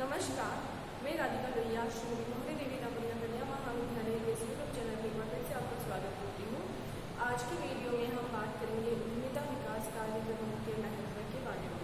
नमस्कार, मैं राधिका लोहिया श्री मोहन देवी दामोदर कन्या महाविद्यालय के यूट्यूब चैनल के माध्यम से आपका स्वागत करती हूँ। आज की वीडियो में हम बात करेंगे उद्यमिता विकास कार्यक्रमों के महत्व के बारे में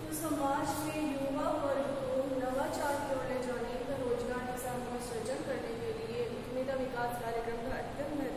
तो समाज में युवा वर्ग को नवाचार की ओर ले जाने का रोज़गार के साथ सृजन करने के लिए उद्यमिता विकास कार्यक्रम का अत्यंत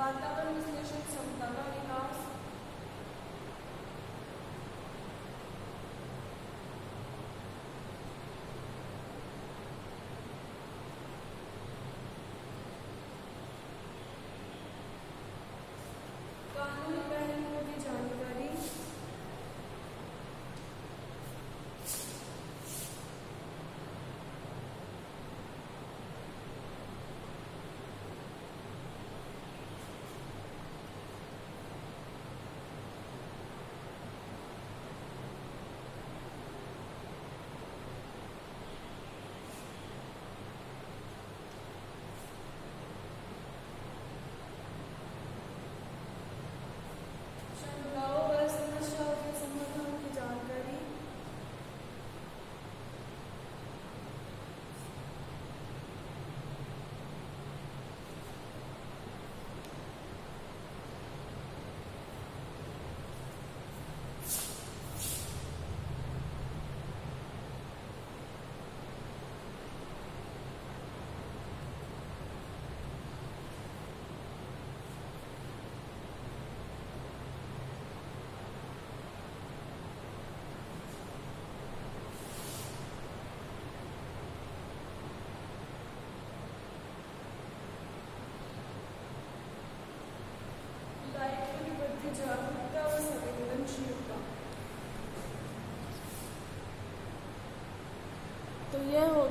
Вода, мы слышим,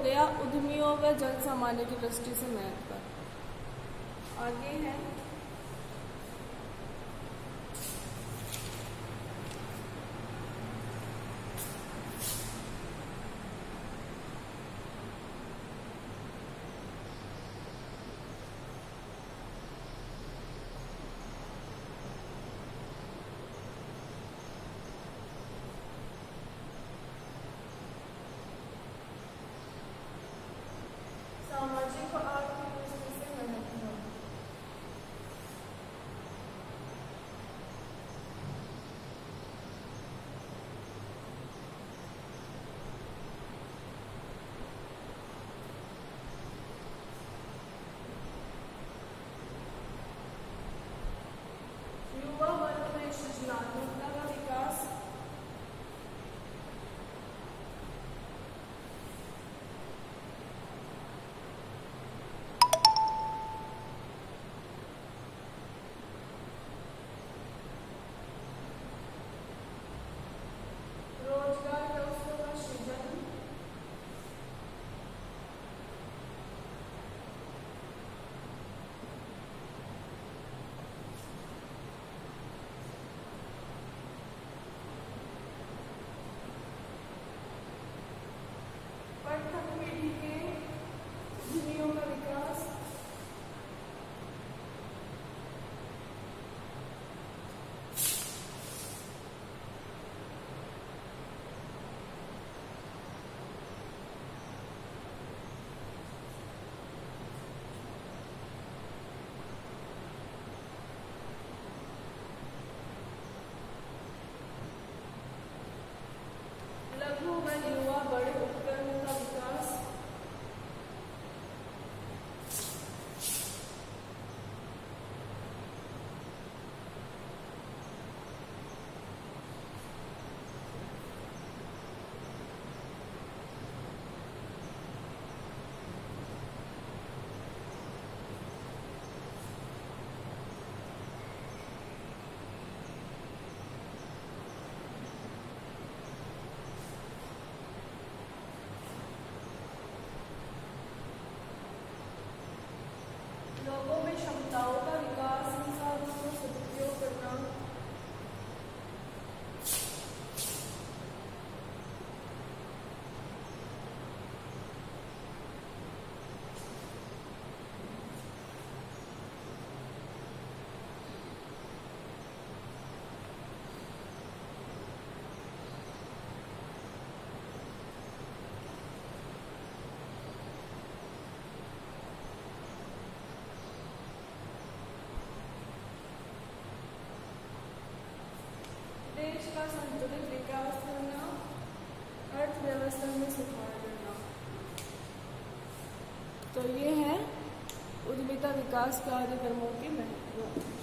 गया उद्यमियों व जन सामान्य की दृष्टि से महत्व आगे है सामाजिक और आर्थिक दृष्टि से महत्व युवा वर्ग में सृजनात्मकता का विकास रोज़गार के अवसरों का सृजन पटक पीढ़ी के उद्यमियों का विकास लघु व युवा बड़े उपकरणों का विकास लोगों में क्षमताओं का विकास संसाधनों का सदुपयोग करना देश का संतुलित विकास करना अर्थव्यवस्था में सुधार करना तो ये है उद्यमिता विकास कार्यक्रमों के महत्व